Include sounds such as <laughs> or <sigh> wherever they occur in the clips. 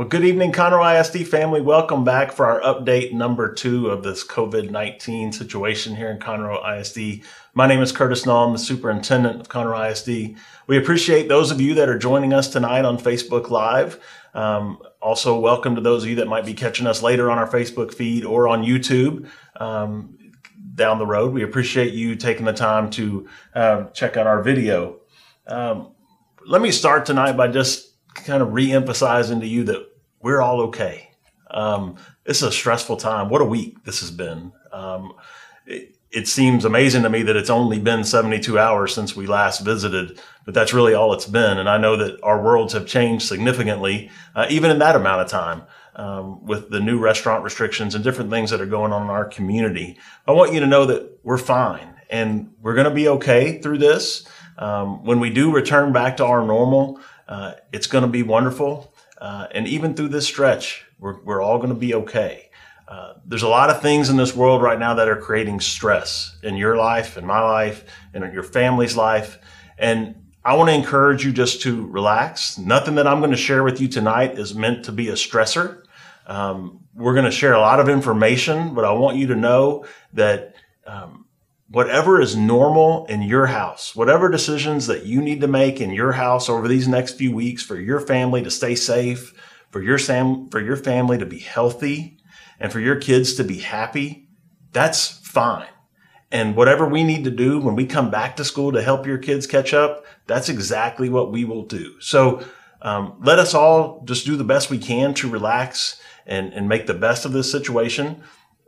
Well, good evening, Conroe ISD family. Welcome back for our update number two of this COVID 19 situation here in Conroe ISD. My name is Curtis Null. I'm the superintendent of Conroe ISD. We appreciate those of you that are joining us tonight on Facebook Live. Um, also, welcome to those of you that might be catching us later on our Facebook feed or on YouTube. Um, down the road. We appreciate you taking the time to uh, check out our video. Um, let me start tonight by just kind of re-emphasizing to you that we're all okay. Um, this is a stressful time. What a week this has been. Um, it, it, seems amazing to me that it's only been 72 hours since we last visited, but that's really all it's been. And I know that our worlds have changed significantly, uh, even in that amount of time. Um, with the new restaurant restrictions and different things that are going on in our community. I want you to know that we're fine and we're going to be okay through this. Um, when we do return back to our normal, uh, it's going to be wonderful. Uh, and even through this stretch, we're, we're all going to be okay. Uh, there's a lot of things in this world right now that are creating stress in your life, in my life, and in your family's life. And I want to encourage you just to relax. Nothing that I'm going to share with you tonight is meant to be a stressor. Um, we're going to share a lot of information, but I want you to know that um, whatever is normal in your house, whatever decisions that you need to make in your house over these next few weeks for your family to stay safe, for your sam- for your family to be healthy, and for your kids to be happy, that's fine. And whatever we need to do when we come back to school to help your kids catch up, that's exactly what we will do. So um, let us all just do the best we can to relax and, and make the best of this situation.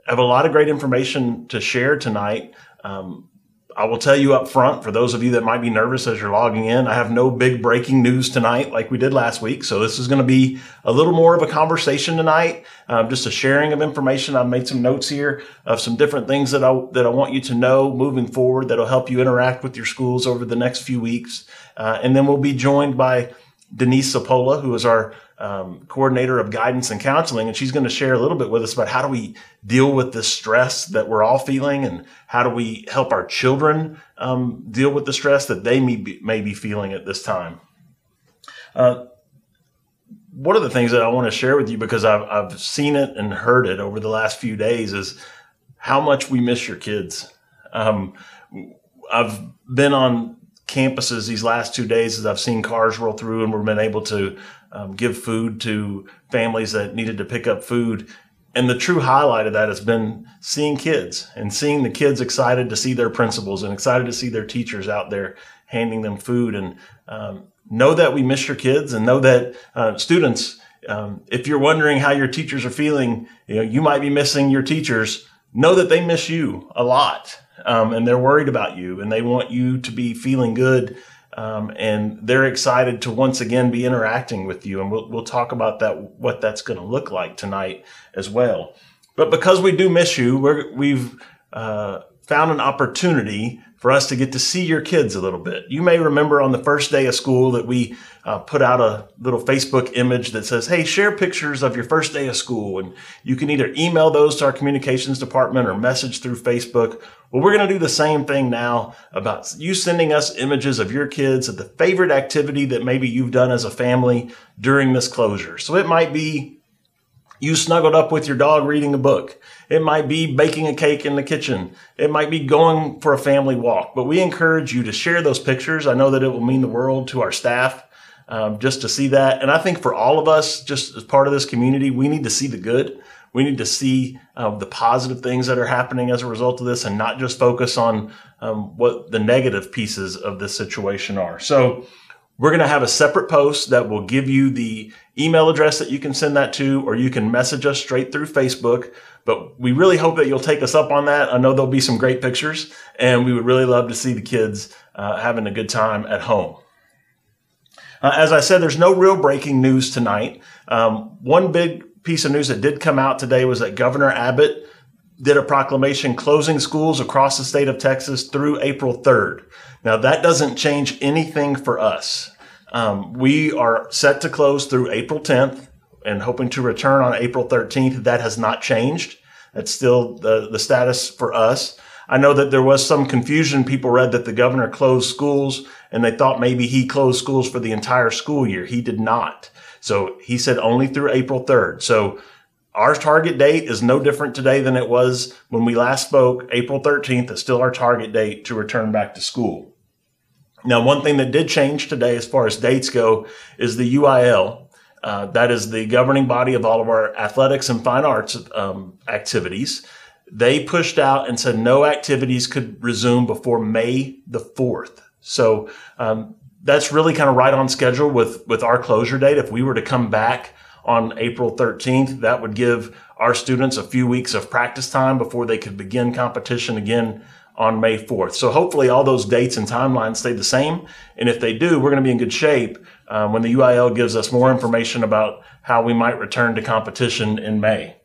I have a lot of great information to share tonight um, I will tell you up front for those of you that might be nervous as you're logging in, I have no big breaking news tonight like we did last week. So this is going to be a little more of a conversation tonight, um, just a sharing of information. I've made some notes here of some different things that I that I want you to know moving forward that'll help you interact with your schools over the next few weeks. Uh, and then we'll be joined by Denise Sapola, who is our um, coordinator of guidance and counseling, and she's going to share a little bit with us about how do we deal with the stress that we're all feeling, and how do we help our children um, deal with the stress that they may be, may be feeling at this time. Uh, one of the things that I want to share with you because I've, I've seen it and heard it over the last few days is how much we miss your kids. Um, I've been on campuses these last two days as I've seen cars roll through and we've been able to um, give food to families that needed to pick up food. And the true highlight of that has been seeing kids and seeing the kids excited to see their principals and excited to see their teachers out there handing them food. And um, know that we miss your kids and know that uh, students, um, if you're wondering how your teachers are feeling, you know, you might be missing your teachers. Know that they miss you a lot um, and they're worried about you and they want you to be feeling good. Um, and they're excited to once again be interacting with you. And we'll, we'll talk about that, what that's going to look like tonight as well. But because we do miss you, we have uh, found an opportunity for us to get to see your kids a little bit. You may remember on the first day of school that we uh, put out a little Facebook image that says, Hey, share pictures of your first day of school. And you can either email those to our communications department or message through Facebook. Well, we're going to do the same thing now about you sending us images of your kids of the favorite activity that maybe you've done as a family during this closure. So it might be you snuggled up with your dog reading a book. It might be baking a cake in the kitchen. It might be going for a family walk. But we encourage you to share those pictures. I know that it will mean the world to our staff um, just to see that. And I think for all of us, just as part of this community, we need to see the good. We need to see uh, the positive things that are happening as a result of this and not just focus on um, what the negative pieces of this situation are. So, we're going to have a separate post that will give you the email address that you can send that to, or you can message us straight through Facebook. But we really hope that you'll take us up on that. I know there'll be some great pictures, and we would really love to see the kids uh, having a good time at home. Uh, as I said, there's no real breaking news tonight. Um, one big piece of news that did come out today was that Governor Abbott did a proclamation closing schools across the state of Texas through April 3rd. Now, that doesn't change anything for us. Um, we are set to close through April 10th and hoping to return on April 13th. That has not changed. That's still the, the status for us. I know that there was some confusion. People read that the governor closed schools and they thought maybe he closed schools for the entire school year. He did not. So he said only through April 3rd. So our target date is no different today than it was when we last spoke. April 13th is still our target date to return back to school. Now, one thing that did change today as far as dates go is the UIL. Uh, that is the governing body of all of our athletics and fine arts um, activities. They pushed out and said no activities could resume before May the 4th. So um, that's really kind of right on schedule with, with our closure date. If we were to come back on April 13th, that would give our students a few weeks of practice time before they could begin competition again on May 4th. So hopefully all those dates and timelines stay the same. And if they do, we're going to be in good shape um, when the UIL gives us more information about how we might return to competition in May.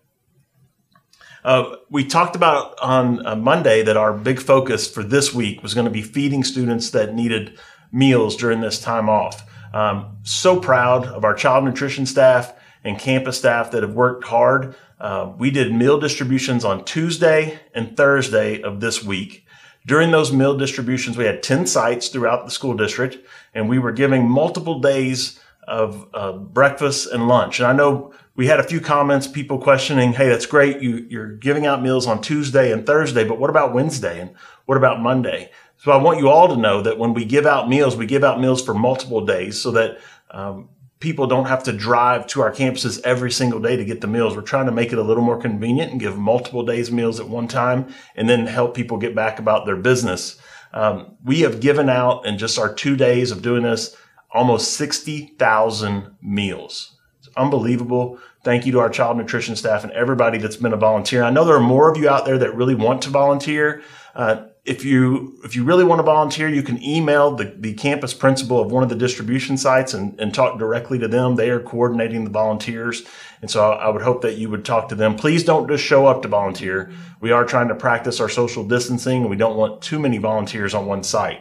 Uh, we talked about on uh, Monday that our big focus for this week was going to be feeding students that needed meals during this time off. Um, so proud of our child nutrition staff and campus staff that have worked hard. Uh, we did meal distributions on Tuesday and Thursday of this week. During those meal distributions, we had 10 sites throughout the school district, and we were giving multiple days of uh, breakfast and lunch. And I know we had a few comments, people questioning, hey, that's great. You, you're giving out meals on Tuesday and Thursday, but what about Wednesday? And what about Monday? So I want you all to know that when we give out meals, we give out meals for multiple days so that um, people don't have to drive to our campuses every single day to get the meals. We're trying to make it a little more convenient and give multiple days meals at one time and then help people get back about their business. Um, we have given out in just our two days of doing this almost 60,000 meals. It's unbelievable. Thank you to our child nutrition staff and everybody that's been a volunteer. I know there are more of you out there that really want to volunteer. Uh, if you if you really want to volunteer, you can email the, the campus principal of one of the distribution sites and, and talk directly to them. They are coordinating the volunteers. And so I would hope that you would talk to them. Please don't just show up to volunteer. We are trying to practice our social distancing and we don't want too many volunteers on one site.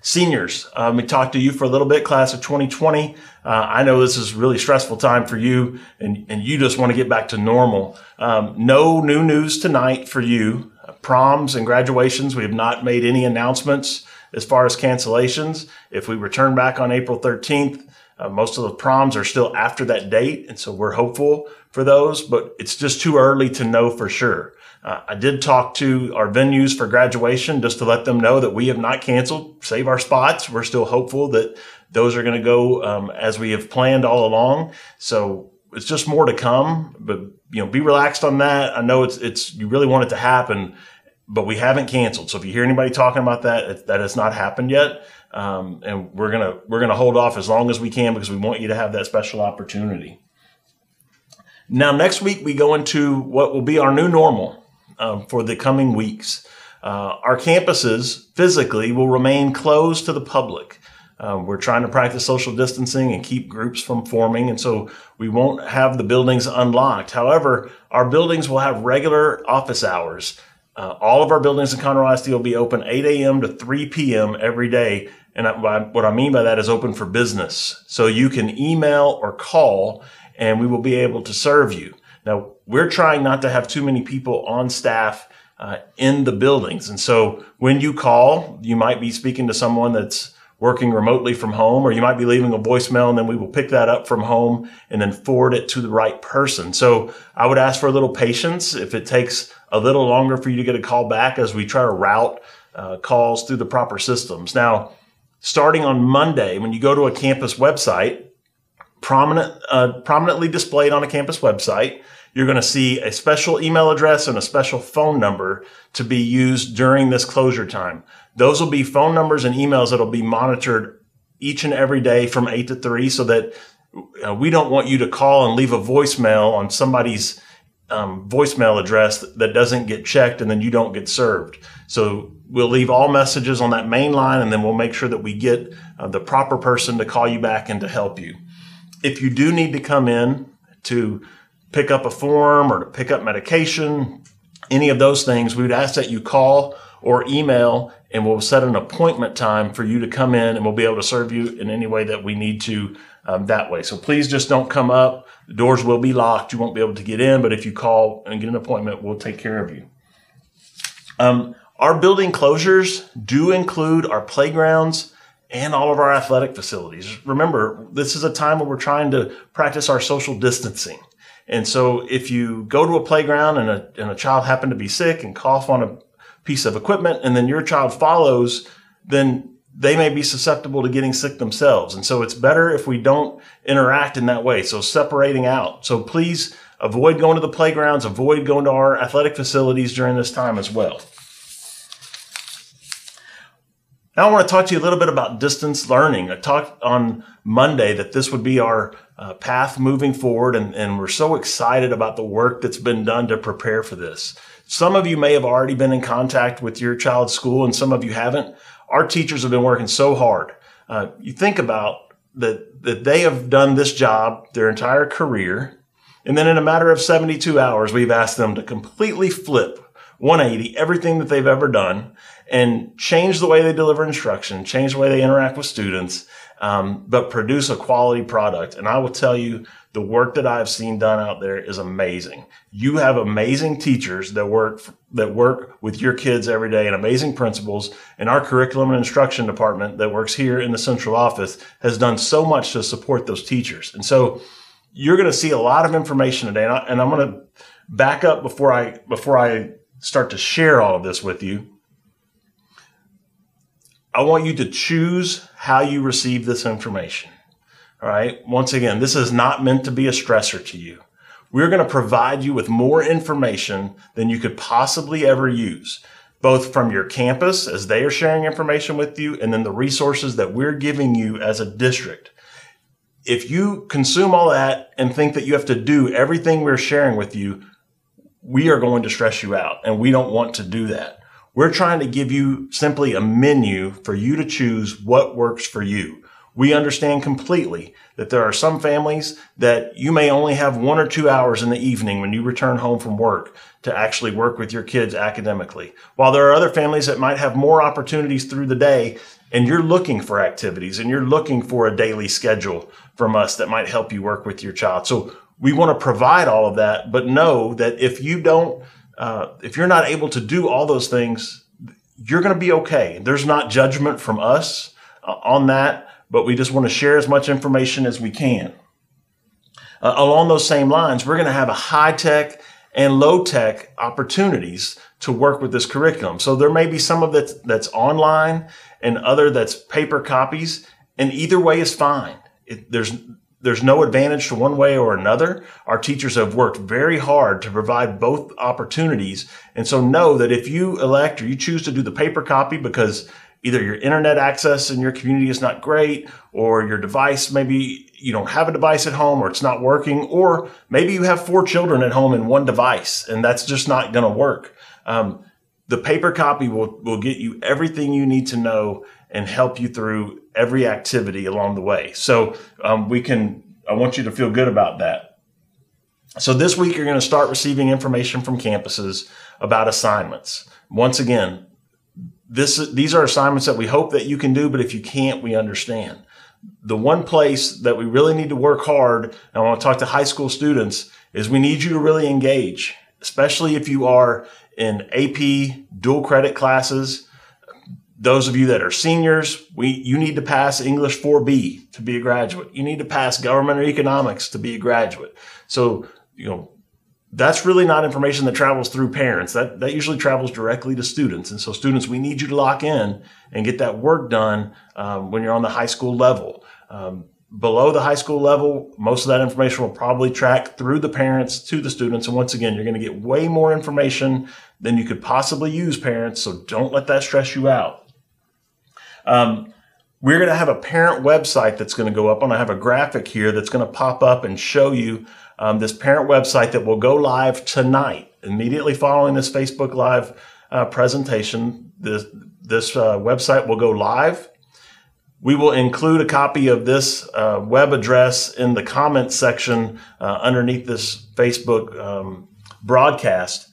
Seniors, um, we talked to you for a little bit, class of 2020. Uh, I know this is a really stressful time for you and, and you just want to get back to normal. Um, no new news tonight for you proms and graduations, we have not made any announcements as far as cancellations. If we return back on April 13th, uh, most of the proms are still after that date. And so we're hopeful for those, but it's just too early to know for sure. Uh, I did talk to our venues for graduation just to let them know that we have not canceled, save our spots. We're still hopeful that those are going to go um, as we have planned all along. So it's just more to come, but you know, be relaxed on that. I know it's, it's, you really want it to happen, but we haven't canceled. So if you hear anybody talking about that, that has not happened yet. Um, and we're going to, we're going to hold off as long as we can because we want you to have that special opportunity. Now, next week we go into what will be our new normal um, for the coming weeks. Uh, our campuses physically will remain closed to the public. Um, we're trying to practice social distancing and keep groups from forming, and so we won't have the buildings unlocked. However, our buildings will have regular office hours. Uh, all of our buildings in Conroe ISD will be open 8 a.m. to 3 p.m. every day. And I, what I mean by that is open for business. So you can email or call and we will be able to serve you. Now, we're trying not to have too many people on staff uh, in the buildings. And so when you call, you might be speaking to someone that's working remotely from home, or you might be leaving a voicemail and then we will pick that up from home and then forward it to the right person. So I would ask for a little patience if it takes a little longer for you to get a call back as we try to route uh, calls through the proper systems. Now, starting on Monday, when you go to a campus website, prominent, uh, prominently displayed on a campus website, you're going to see a special email address and a special phone number to be used during this closure time. Those will be phone numbers and emails that will be monitored each and every day from eight to three so that uh, we don't want you to call and leave a voicemail on somebody's um, voicemail address that doesn't get checked and then you don't get served. So we'll leave all messages on that main line and then we'll make sure that we get uh, the proper person to call you back and to help you. If you do need to come in to pick up a form or to pick up medication, any of those things, we would ask that you call or email and we'll set an appointment time for you to come in and we'll be able to serve you in any way that we need to um, that way. So please just don't come up. The doors will be locked. You won't be able to get in, but if you call and get an appointment, we'll take care of you. Um, our building closures do include our playgrounds and all of our athletic facilities. Remember, this is a time where we're trying to practice our social distancing. And so if you go to a playground and a, and a child happen to be sick and cough on a piece of equipment and then your child follows, then they may be susceptible to getting sick themselves. And so it's better if we don't interact in that way. So separating out. So please avoid going to the playgrounds, avoid going to our athletic facilities during this time as well. Now, I want to talk to you a little bit about distance learning. I talked on Monday that this would be our uh, path moving forward, and, and we're so excited about the work that's been done to prepare for this. Some of you may have already been in contact with your child's school, and some of you haven't. Our teachers have been working so hard. Uh, you think about that, that they have done this job their entire career, and then in a matter of 72 hours, we've asked them to completely flip 180 everything that they've ever done and change the way they deliver instruction, change the way they interact with students, um, but produce a quality product. And I will tell you, the work that I've seen done out there is amazing. You have amazing teachers that work that work with your kids every day, and amazing principals. And our curriculum and instruction department that works here in the central office has done so much to support those teachers. And so, you're going to see a lot of information today, and, I, and I'm going to back up before I before I start to share all of this with you I want you to choose how you receive this information. All right. Once again, this is not meant to be a stressor to you. We're going to provide you with more information than you could possibly ever use, both from your campus as they are sharing information with you and then the resources that we're giving you as a district. If you consume all that and think that you have to do everything we're sharing with you, we are going to stress you out and we don't want to do that. We're trying to give you simply a menu for you to choose what works for you. We understand completely that there are some families that you may only have one or two hours in the evening when you return home from work to actually work with your kids academically. While there are other families that might have more opportunities through the day and you're looking for activities and you're looking for a daily schedule from us that might help you work with your child. So we want to provide all of that, but know that if you don't uh, if you're not able to do all those things, you're going to be okay. There's not judgment from us uh, on that, but we just want to share as much information as we can. Uh, along those same lines, we're going to have a high tech and low tech opportunities to work with this curriculum. So there may be some of it that's online and other that's paper copies, and either way is fine. It, there's there's no advantage to one way or another. Our teachers have worked very hard to provide both opportunities. And so know that if you elect or you choose to do the paper copy because either your internet access in your community is not great or your device, maybe you don't have a device at home or it's not working, or maybe you have four children at home in one device and that's just not going to work. Um, the paper copy will, will get you everything you need to know and help you through every activity along the way. So um, we can, I want you to feel good about that. So this week you're going to start receiving information from campuses about assignments. Once again, this is these are assignments that we hope that you can do, but if you can't, we understand. The one place that we really need to work hard, and I want to talk to high school students, is we need you to really engage, especially if you are in AP dual credit classes those of you that are seniors, we you need to pass English 4B to be a graduate. You need to pass government or economics to be a graduate. So, you know, that's really not information that travels through parents. That that usually travels directly to students. And so, students, we need you to lock in and get that work done um, when you're on the high school level. Um, below the high school level, most of that information will probably track through the parents to the students. And once again, you're going to get way more information than you could possibly use, parents. So don't let that stress you out. Um, we're going to have a parent website that's going to go up, and I have a graphic here that's going to pop up and show you um, this parent website that will go live tonight, immediately following this Facebook Live uh, presentation. This this uh, website will go live. We will include a copy of this uh, web address in the comments section uh, underneath this Facebook um, broadcast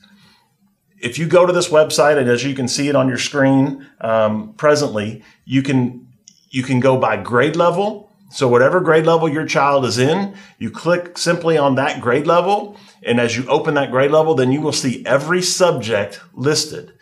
if you go to this website and as you can see it on your screen um, presently, you can you can go by grade level. So whatever grade level your child is in, you click simply on that grade level, and as you open that grade level, then you will see every subject listed.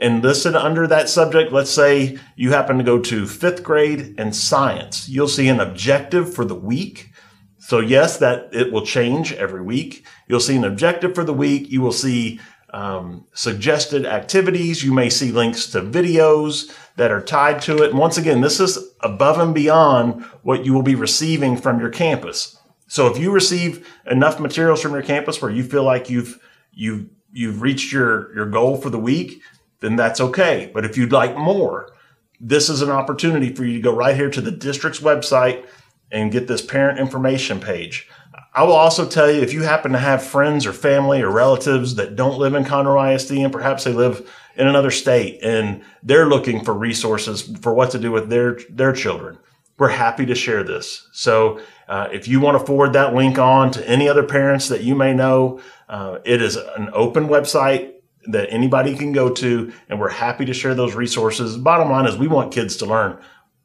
And listed under that subject, let's say you happen to go to fifth grade and science, you'll see an objective for the week. So yes, that it will change every week. You'll see an objective for the week. You will see um, suggested activities. You may see links to videos that are tied to it. And once again, this is above and beyond what you will be receiving from your campus. So if you receive enough materials from your campus where you feel like you've you've you've reached your your goal for the week, then that's okay. But if you'd like more, this is an opportunity for you to go right here to the district's website and get this parent information page. I will also tell you if you happen to have friends or family or relatives that don't live in Conroe ISD and perhaps they live in another state and they're looking for resources for what to do with their their children, we're happy to share this. So uh, if you want to forward that link on to any other parents that you may know, uh, it is an open website that anybody can go to, and we're happy to share those resources. Bottom line is we want kids to learn,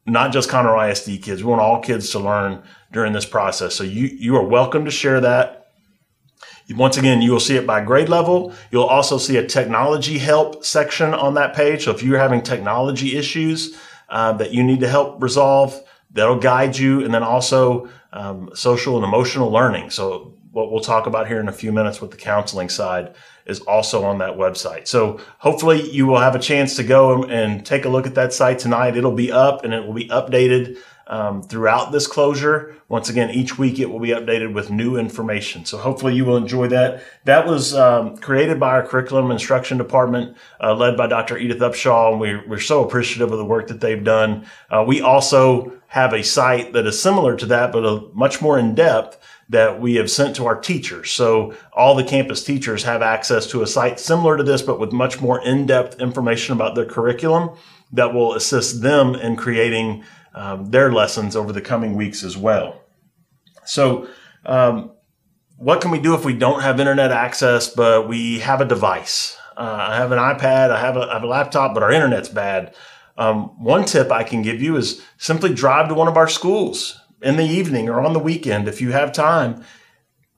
not just Conroe ISD kids. We want all kids to learn during this process. So you, you are welcome to share that. Once again, you will see it by grade level. You'll also see a technology help section on that page. So if you're having technology issues uh, that you need to help resolve, that'll guide you. And then also um, social and emotional learning. So what we'll talk about here in a few minutes with the counseling side is also on that website. So hopefully you will have a chance to go and take a look at that site tonight. It'll be up and it will be updated um, throughout this closure. Once again, each week it will be updated with new information. So hopefully you will enjoy that. That was um, created by our curriculum instruction department, uh, led by Dr. Edith Upshaw, and we're, we're so appreciative of the work that they've done. Uh, we also have a site that is similar to that, but a much more in depth that we have sent to our teachers. So all the campus teachers have access to a site similar to this, but with much more in-depth information about their curriculum that will assist them in creating um, their lessons over the coming weeks as well. So, um, what can we do if we don't have internet access, but we have a device? Uh, I have an iPad, I have a, I have a laptop, but our internet's bad. Um, one tip I can give you is simply drive to one of our schools in the evening or on the weekend if you have time.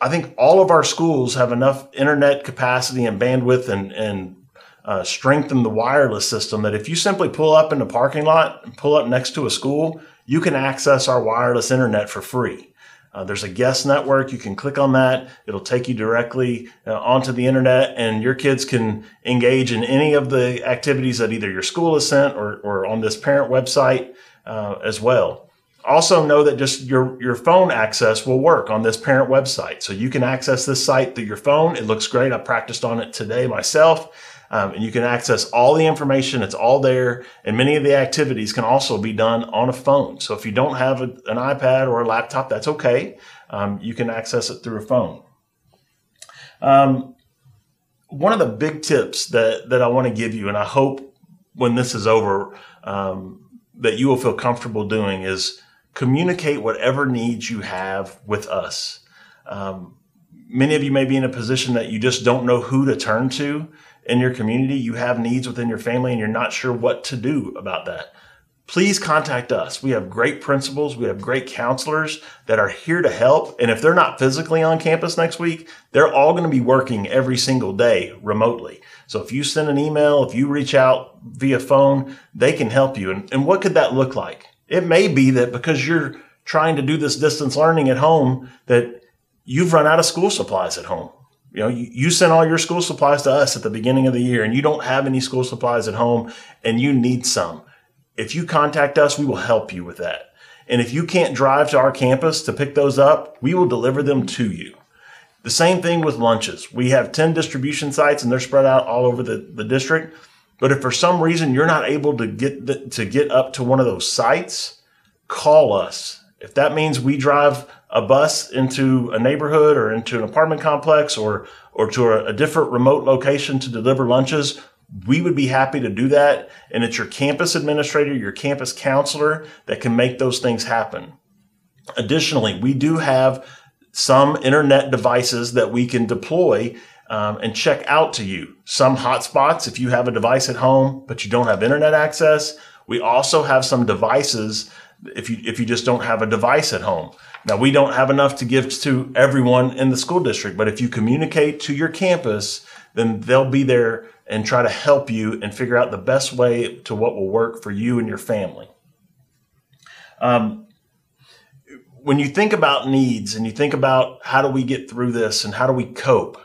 I think all of our schools have enough internet capacity and bandwidth and, and uh, strengthen the wireless system that if you simply pull up in the parking lot and pull up next to a school, you can access our wireless internet for free. Uh, there's a guest network. You can click on that. It'll take you directly uh, onto the internet and your kids can engage in any of the activities that either your school has sent or, or on this parent website uh, as well. Also know that just your, your phone access will work on this parent website. So you can access this site through your phone. It looks great. I practiced on it today myself. Um, and you can access all the information. It's all there. And many of the activities can also be done on a phone. So if you don't have a, an iPad or a laptop, that's okay. Um, you can access it through a phone. Um, one of the big tips that, that I want to give you, and I hope when this is over, um, that you will feel comfortable doing is communicate whatever needs you have with us. Um, many of you may be in a position that you just don't know who to turn to in your community, you have needs within your family and you're not sure what to do about that, please contact us. We have great principals. We have great counselors that are here to help. And if they're not physically on campus next week, they're all going to be working every single day remotely. So if you send an email, if you reach out via phone, they can help you. And, and what could that look like? It may be that because you're trying to do this distance learning at home, that you've run out of school supplies at home you know, you, you sent all your school supplies to us at the beginning of the year and you don't have any school supplies at home and you need some. If you contact us, we will help you with that. And if you can't drive to our campus to pick those up, we will deliver them to you. The same thing with lunches. We have 10 distribution sites and they're spread out all over the, the district. But if for some reason you're not able to get the, to get up to one of those sites, call us. If that means we drive a bus into a neighborhood or into an apartment complex or or to a, a, different remote location to deliver lunches, we would be happy to do that. And it's your campus administrator, your campus counselor that can make those things happen. Additionally, we do have some internet devices that we can deploy um, and check out to you. Some hotspots, if you have a device at home but you don't have internet access. We also have some devices if you if you just don't have a device at home. Now, we don't have enough to give to everyone in the school district, but if you communicate to your campus, then they'll be there and try to help you and figure out the best way to what will work for you and your family. Um, when you think about needs and you think about how do we get through this and how do we cope,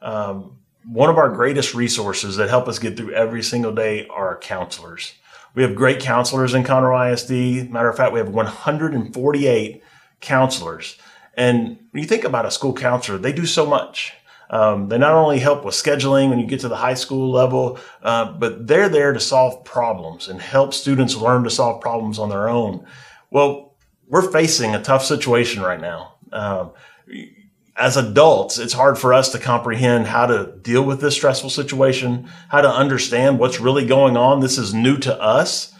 um, one of our greatest resources that help us get through every single day are counselors. We have great counselors in Conroe ISD. Matter of fact, we have 148 counselors. And when you think about a school counselor, they do so much. Um, they not only help with scheduling when you get to the high school level, uh, but they're there to solve problems and help students learn to solve problems on their own. Well, we're facing a tough situation right now. Um, as adults, it's hard for us to comprehend how to deal with this stressful situation, how to understand what's really going on. This is new to us.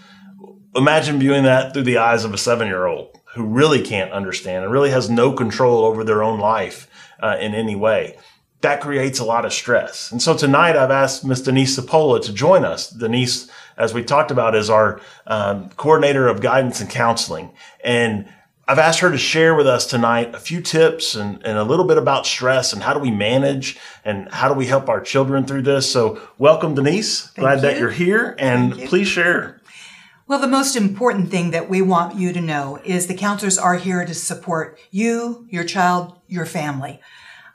Imagine viewing that through the eyes of a seven year old who really can't understand and really has no control over their own life uh, in any way. That creates a lot of stress. And so tonight I've asked Miss Denise Sapola to join us. Denise, as we talked about, is our um, coordinator of guidance and counseling. And I've asked her to share with us tonight a few tips and, and a little bit about stress and how do we manage and how do we help our children through this. So, welcome, Denise. Thank Glad you. that you're here and you. please share. Well, the most important thing that we want you to know is the counselors are here to support you, your child, your family.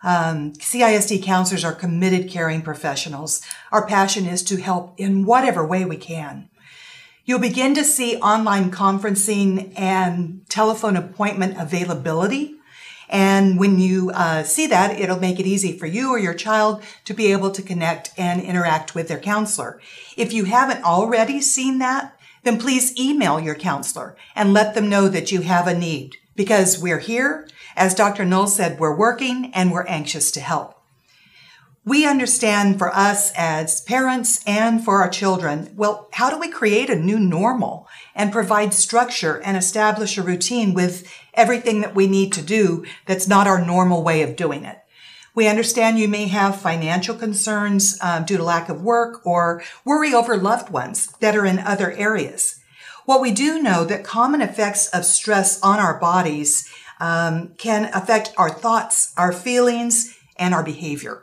Um, CISD counselors are committed caring professionals. Our passion is to help in whatever way we can. You'll begin to see online conferencing and telephone appointment availability. And when you uh, see that, it'll make it easy for you or your child to be able to connect and interact with their counselor. If you haven't already seen that, then please email your counselor and let them know that you have a need because we're here. As Dr. Null said, we're working and we're anxious to help. We understand for us as parents and for our children, well, how do we create a new normal and provide structure and establish a routine with everything that we need to do that's not our normal way of doing it? We understand you may have financial concerns um, due to lack of work or worry over loved ones that are in other areas. What we do know that common effects of stress on our bodies um, can affect our thoughts, our feelings, and our behavior.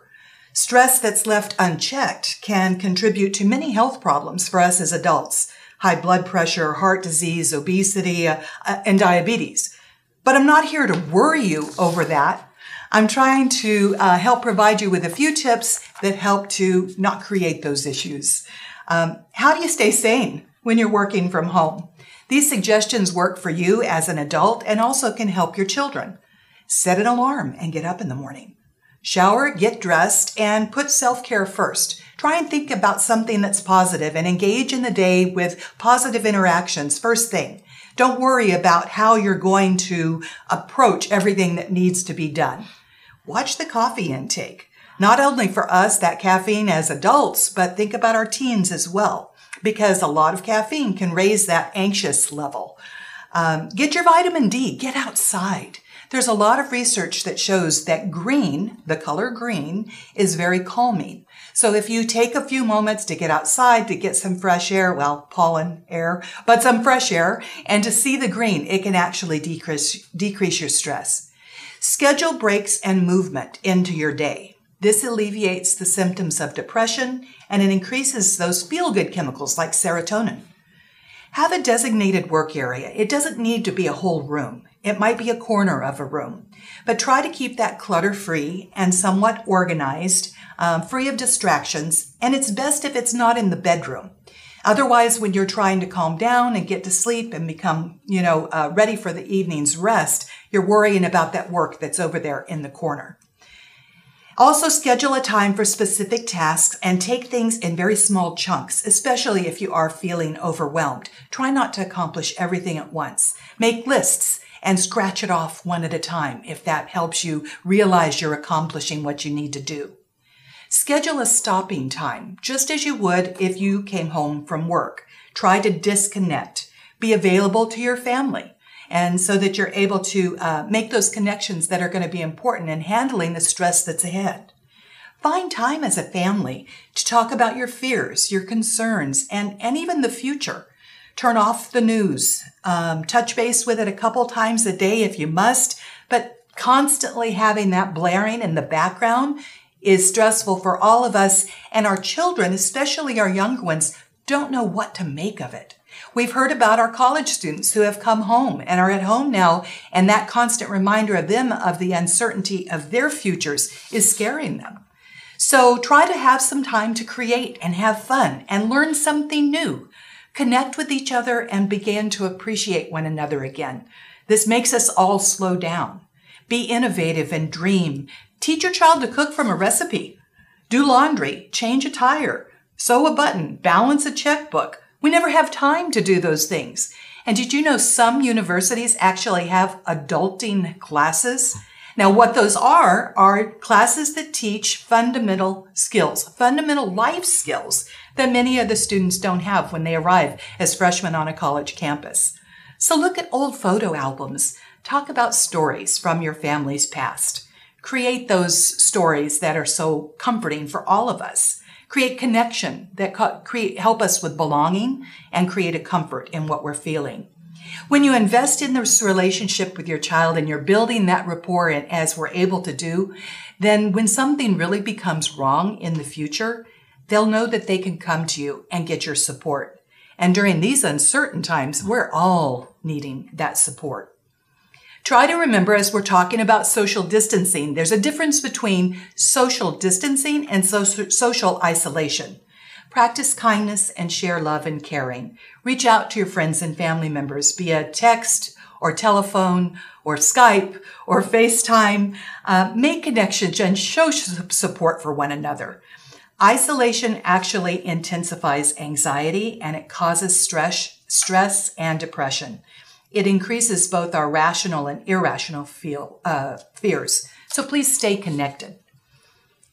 Stress that's left unchecked can contribute to many health problems for us as adults. High blood pressure, heart disease, obesity, uh, and diabetes. But I'm not here to worry you over that. I'm trying to uh, help provide you with a few tips that help to not create those issues. Um, how do you stay sane when you're working from home? These suggestions work for you as an adult and also can help your children. Set an alarm and get up in the morning. Shower, get dressed, and put self-care first. Try and think about something that's positive and engage in the day with positive interactions first thing. Don't worry about how you're going to approach everything that needs to be done. Watch the coffee intake. Not only for us, that caffeine as adults, but think about our teens as well, because a lot of caffeine can raise that anxious level. Um, get your vitamin D. Get outside. There's a lot of research that shows that green, the color green, is very calming. So if you take a few moments to get outside to get some fresh air, well, pollen air, but some fresh air, and to see the green, it can actually decrease, decrease your stress. Schedule breaks and movement into your day. This alleviates the symptoms of depression and it increases those feel good chemicals like serotonin. Have a designated work area. It doesn't need to be a whole room. It might be a corner of a room, but try to keep that clutter free and somewhat organized, um, free of distractions. And it's best if it's not in the bedroom. Otherwise, when you're trying to calm down and get to sleep and become, you know, uh, ready for the evening's rest, you're worrying about that work that's over there in the corner. Also schedule a time for specific tasks and take things in very small chunks, especially if you are feeling overwhelmed. Try not to accomplish everything at once. Make lists and scratch it off one at a time if that helps you realize you're accomplishing what you need to do. Schedule a stopping time, just as you would if you came home from work. Try to disconnect. Be available to your family and so that you're able to uh, make those connections that are going to be important in handling the stress that's ahead. Find time as a family to talk about your fears, your concerns, and, and even the future. Turn off the news. Um, touch base with it a couple times a day if you must, but constantly having that blaring in the background is stressful for all of us, and our children, especially our younger ones, don't know what to make of it. We've heard about our college students who have come home and are at home now, and that constant reminder of them of the uncertainty of their futures is scaring them. So try to have some time to create and have fun and learn something new. Connect with each other and begin to appreciate one another again. This makes us all slow down. Be innovative and dream. Teach your child to cook from a recipe. Do laundry, change a tire, sew a button, balance a checkbook. We never have time to do those things. And did you know some universities actually have adulting classes? Now, what those are, are classes that teach fundamental skills, fundamental life skills that many of the students don't have when they arrive as freshmen on a college campus. So look at old photo albums. Talk about stories from your family's past. Create those stories that are so comforting for all of us. Create connection that create, help us with belonging and create a comfort in what we're feeling. When you invest in this relationship with your child and you're building that rapport and as we're able to do, then when something really becomes wrong in the future, they'll know that they can come to you and get your support. And during these uncertain times, we're all needing that support. Try to remember as we're talking about social distancing, there's a difference between social distancing and social isolation. Practice kindness and share love and caring. Reach out to your friends and family members via text or telephone or Skype or FaceTime. Uh, make connections and show support for one another. Isolation actually intensifies anxiety and it causes stress, stress and depression. It increases both our rational and irrational feel, uh, fears. So please stay connected.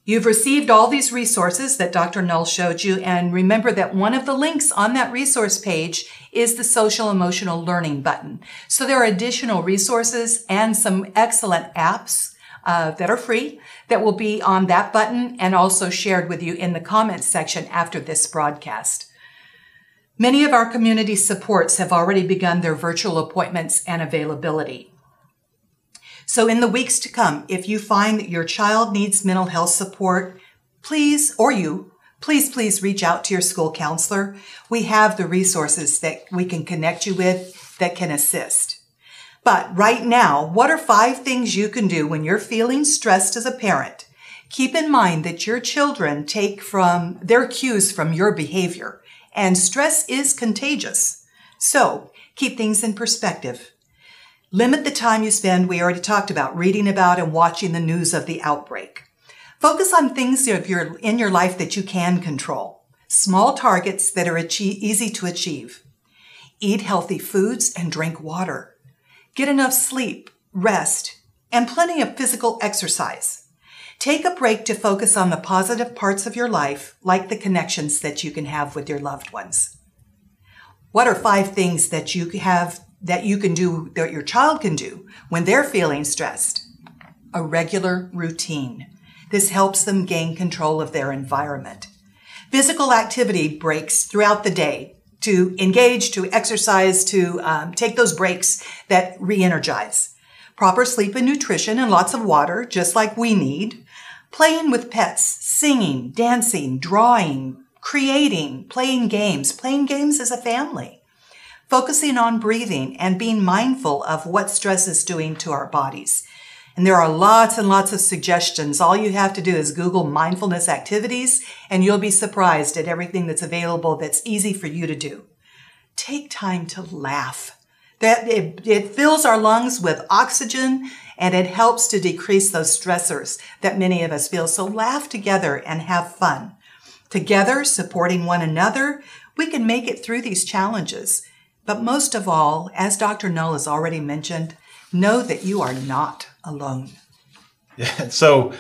You've received all these resources that Dr. Null showed you, and remember that one of the links on that resource page is the social emotional learning button. So there are additional resources and some excellent apps uh, that are free that will be on that button and also shared with you in the comments section after this broadcast. Many of our community supports have already begun their virtual appointments and availability. So in the weeks to come, if you find that your child needs mental health support, please, or you, please, please reach out to your school counselor. We have the resources that we can connect you with that can assist. But right now, what are five things you can do when you're feeling stressed as a parent? Keep in mind that your children take from their cues from your behavior and stress is contagious. So keep things in perspective. Limit the time you spend, we already talked about, reading about and watching the news of the outbreak. Focus on things in your life that you can control. Small targets that are easy to achieve. Eat healthy foods and drink water. Get enough sleep, rest, and plenty of physical exercise. Take a break to focus on the positive parts of your life, like the connections that you can have with your loved ones. What are five things that you have that you can do, that your child can do when they're feeling stressed. A regular routine. This helps them gain control of their environment. Physical activity breaks throughout the day to engage, to exercise, to um, take those breaks that re-energize. Proper sleep and nutrition and lots of water, just like we need. Playing with pets, singing, dancing, drawing, creating, playing games. Playing games as a family focusing on breathing and being mindful of what stress is doing to our bodies. And there are lots and lots of suggestions. All you have to do is Google mindfulness activities and you'll be surprised at everything that's available that's easy for you to do. Take time to laugh. That it, it fills our lungs with oxygen and it helps to decrease those stressors that many of us feel. So laugh together and have fun. Together, supporting one another, we can make it through these challenges. But most of all, as Dr. Null has already mentioned, know that you are not alone. Yeah, so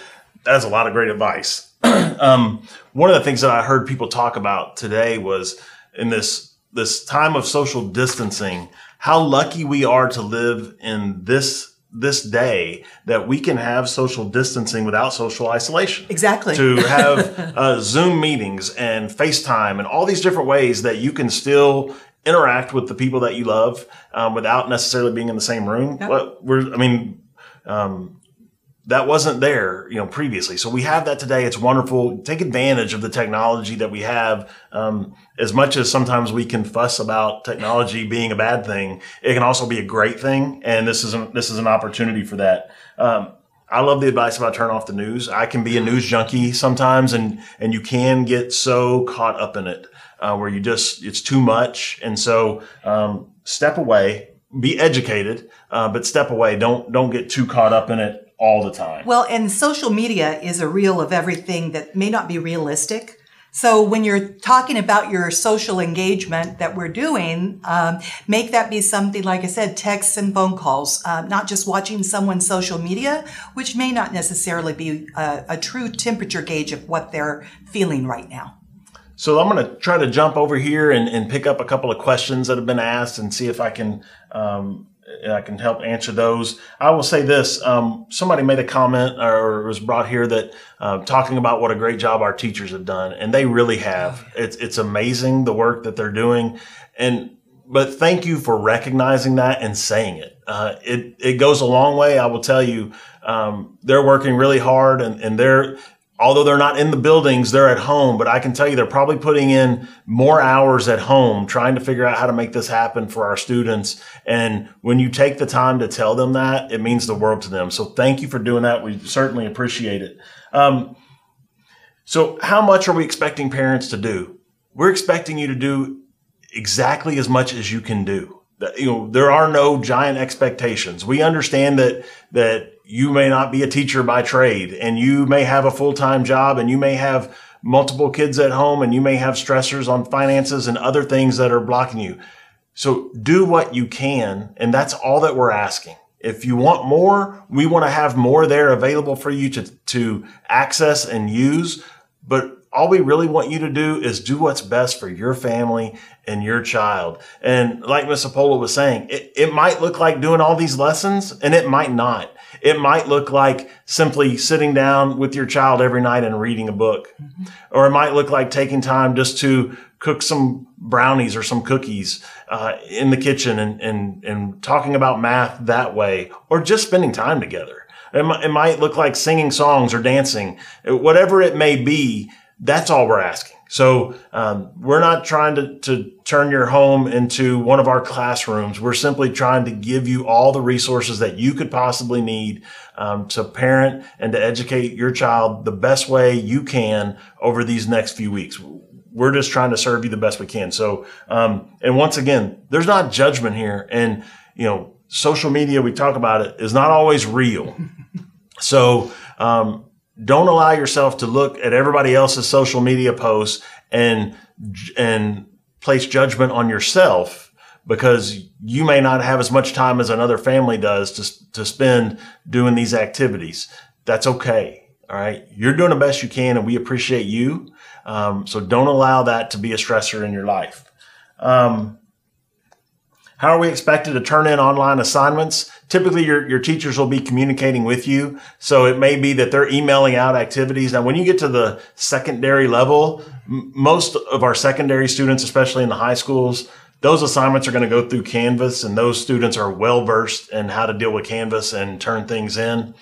that's a lot of great advice. <clears throat> um, one of the things that I heard people talk about today was in this this time of social distancing, how lucky we are to live in this this day that we can have social distancing without social isolation. Exactly. To <laughs> have uh, Zoom meetings and FaceTime and all these different ways that you can still interact with the people that you love um, without necessarily being in the same room. Yep. But we're, I mean, um, that wasn't there, you know, previously. So we have that today. It's wonderful. Take advantage of the technology that we have. Um, as much as sometimes we can fuss about technology being a bad thing, it can also be a great thing. And this is an, this is an opportunity for that. Um, I love the advice about turn off the news. I can be a news junkie sometimes, and and you can get so caught up in it uh, where you just it's too much. And so um, step away, be educated, uh, but step away. Don't don't get too caught up in it all the time. Well, and social media is a reel of everything that may not be realistic. So when you're talking about your social engagement that we're doing, um, make that be something, like I said, texts and phone calls, uh, not just watching someone's social media, which may not necessarily be a, a true temperature gauge of what they're feeling right now. So I'm going to try to jump over here and, and, pick up a couple of questions that have been asked and see if I can um, I can help answer those. I will say this: um, somebody made a comment or was brought here that uh, talking about what a great job our teachers have done, and they really have. It's it's amazing the work that they're doing, and but thank you for recognizing that and saying it. Uh, it it goes a long way. I will tell you, um, they're working really hard, and and they're although they're not in the buildings, they're at home, but I can tell you they're probably putting in more hours at home trying to figure out how to make this happen for our students. And when you take the time to tell them that, it means the world to them. So thank you for doing that. We certainly appreciate it. Um, so how much are we expecting parents to do? We're expecting you to do exactly as much as you can do. You know, there are no giant expectations. We understand that, that you may not be a teacher by trade and you may have a full-time job and you may have multiple kids at home and you may have stressors on finances and other things that are blocking you. So do what you can. And that's all that we're asking. If you want more, we want to have more there available for you to, to access and use. But all we really want you to do is do what's best for your family and your child. And like Miss Apollo was saying, it, it might look like doing all these lessons and it might not. It might look like simply sitting down with your child every night and reading a book. Mm-hmm. Or it might look like taking time just to cook some brownies or some cookies uh, in the kitchen and, and, and talking about math that way, or just spending time together. It might look like singing songs or dancing, whatever it may be. That's all we're asking. So um, we're not trying to, to turn your home into one of our classrooms. We're simply trying to give you all the resources that you could possibly need um, to parent and to educate your child the best way you can over these next few weeks. We're just trying to serve you the best we can. So, um, and once again, there's not judgment here. And, you know, social media, we talk about it, is not always real. <laughs> so, um, don't allow yourself to look at everybody else's social media posts and and place judgment on yourself because you may not have as much time as another family does to, to spend doing these activities. That's okay. All right. You're doing the best you can and we appreciate you. Um, so don't allow that to be a stressor in your life. Um, how are we expected to turn in online assignments? Typically, your, your teachers will be communicating with you. So it may be that they're emailing out activities. Now, when you get to the secondary level, m- most of our secondary students, especially in the high schools, those assignments are going to go through Canvas and those students are well versed in how to deal with Canvas and turn things in.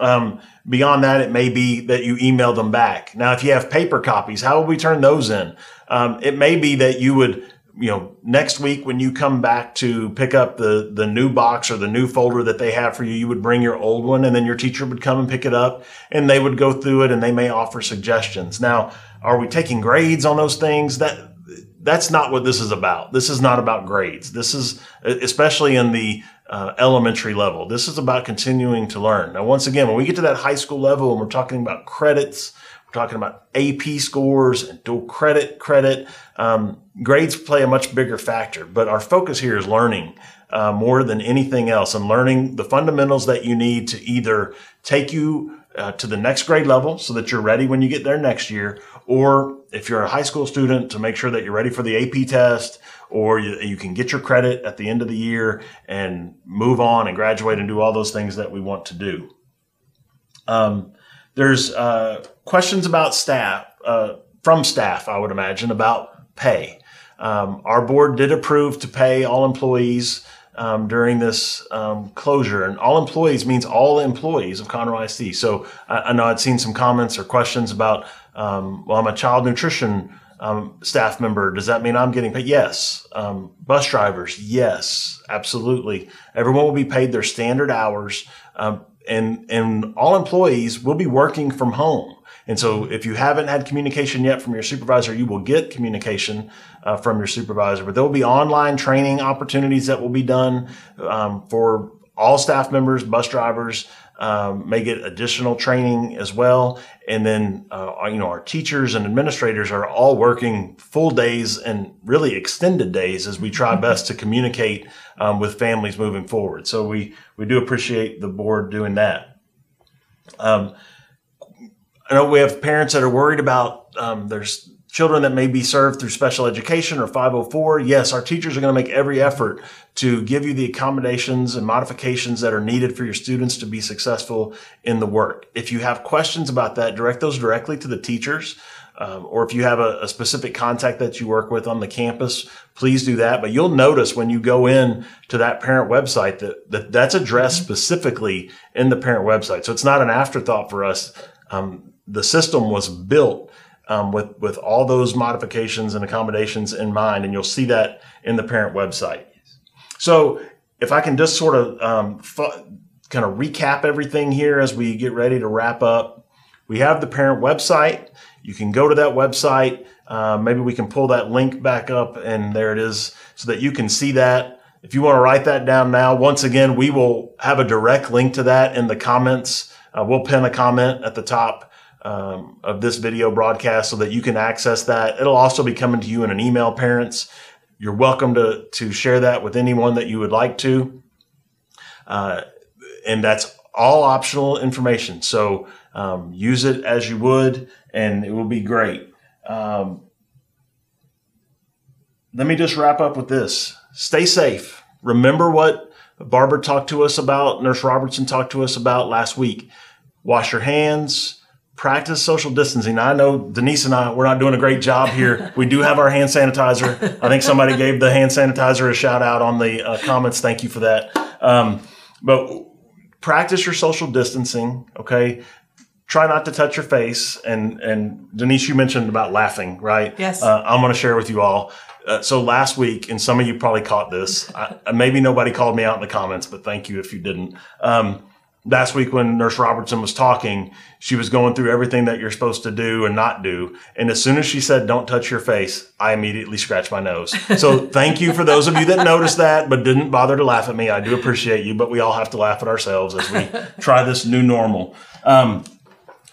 Um, beyond that, it may be that you email them back. Now, if you have paper copies, how will we turn those in? Um, it may be that you would you know, next week when you come back to pick up the, the new box or the new folder that they have for you, you would bring your old one and then your teacher would come and pick it up and they would go through it and they may offer suggestions. Now, are we taking grades on those things? That, that's not what this is about. This is not about grades. This is, especially in the uh, elementary level, this is about continuing to learn. Now, once again, when we get to that high school level and we're talking about credits, talking about AP scores and dual credit credit. Um, grades play a much bigger factor, but our focus here is learning uh, more than anything else and learning the fundamentals that you need to either take you uh, to the next grade level so that you're ready when you get there next year, or if you're a high school student to make sure that you're ready for the AP test or you, you, can get your credit at the end of the year and move on and graduate and do all those things that we want to do. Um, there's uh, questions about staff uh, from staff, I would imagine, about pay. Um, our board did approve to pay all employees um, during this um, closure. And all employees means all employees of Conroe ISD. So I, I know I'd seen some comments or questions about, um, well, I'm a child nutrition um, staff member. Does that mean I'm getting paid? Yes. Um, bus drivers, yes, absolutely. Everyone will be paid their standard hours, and and all employees will be working from home. And so, if you haven't had communication yet from your supervisor, you will get communication uh, from your supervisor. But there will be online training opportunities that will be done um, for all staff members, bus drivers, um, may get additional training as well. And then, uh, you know, our teachers and administrators are all working full days and really extended days as we try best to communicate um, with families moving forward. So we, we do appreciate the board doing that. Um, I know we have parents that are worried about um, there's children that may be served through special education or 504, yes, our teachers are going to make every effort to give you the accommodations and modifications that are needed for your students to be successful in the work. If you have questions about that, direct those directly to the teachers. Um, or if you have a, a, specific contact that you work with on the campus, please do that. But you'll notice when you go in to that parent website that, that that's addressed specifically in the parent website. So it's not an afterthought for us. Um, the system was built um, with with all those modifications and accommodations in mind, and you'll see that in the parent website. So if I can just sort of um, kind of recap everything here as we get ready to wrap up, we have the parent website. You can go to that website. Uh, maybe we can pull that link back up, and there it is, so that you can see that. If you want to write that down now, once again, we will have a direct link to that in the comments. Uh, we'll pin a comment at the top um, of this video broadcast so that you can access that. It'll also be coming to you in an email, parents. You're welcome to, to share that with anyone that you would like to. Uh, and that's all optional information. So um, use it as you would, and it will be great. Um, let me just wrap up with this stay safe. Remember what Barbara talked to us about, Nurse Robertson talked to us about last week. Wash your hands practice social distancing. I know Denise and I, we're not doing a great job here. <laughs> We do have our hand sanitizer. I think somebody gave the hand sanitizer a shout out on the uh, comments. Thank you for that. Um, but practice your social distancing. Okay. Try not to touch your face. And, and Denise, you mentioned about laughing, right? Yes. Uh, I'm going to share with you all. Uh, so last week, and some of you probably caught this. I, maybe nobody called me out in the comments, but thank you if you didn't. Um, last week when Nurse Robertson was talking, she was going through everything that you're supposed to do and not do. And as soon as she said, don't touch your face, I immediately scratched my nose. So <laughs> thank you for those of you that noticed that, but didn't bother to laugh at me. I do appreciate you, but we all have to laugh at ourselves as we <laughs> try this new normal. Um,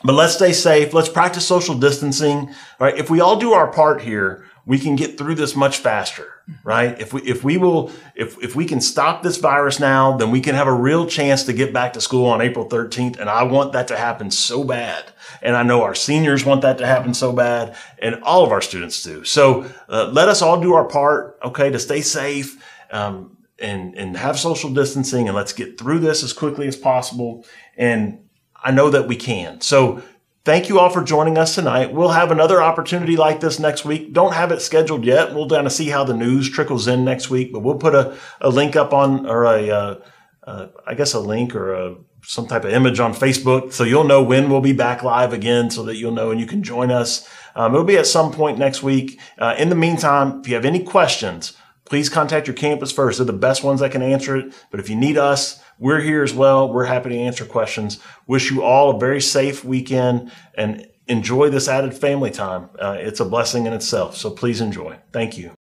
but let's stay safe. Let's practice social distancing. All right. If we all do our part here, we can get through this much faster, right? If we if we will if if we can stop this virus now, then we can have a real chance to get back to school on April 13th and I want that to happen so bad. And I know our seniors want that to happen so bad and all of our students do. So uh, let us all do our part, okay, to stay safe um, and and have social distancing and let's get through this as quickly as possible and I know that we can. So Thank you all for joining us tonight. We'll have another opportunity like this next week. Don't have it scheduled yet. We'll kind of see how the news trickles in next week, but we'll put a, a link up on, or a, uh, uh, I guess a link or a, some type of image on Facebook. So you'll know when we'll be back live again so that you'll know and you can join us. Um, it'll be at some point next week. Uh, in the meantime, if you have any questions, please contact your campus first. They're the best ones that can answer it. But if you need us, we're here as well. We're happy to answer questions. Wish you all a very safe weekend and enjoy this added family time. Uh, it's a blessing in itself. So please enjoy. Thank you.